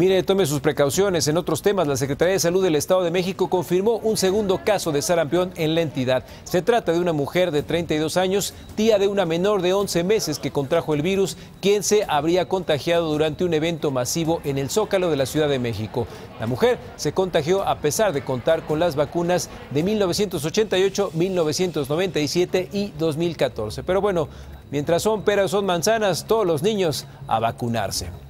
Mire, tome sus precauciones. En otros temas, la Secretaría de Salud del Estado de México confirmó un segundo caso de sarampión en la entidad. Se trata de una mujer de 32 años, tía de una menor de 11 meses que contrajo el virus, quien se habría contagiado durante un evento masivo en el Zócalo de la Ciudad de México. La mujer se contagió a pesar de contar con las vacunas de 1988, 1997 y 2014. Pero bueno, mientras son peras son manzanas, todos los niños a vacunarse.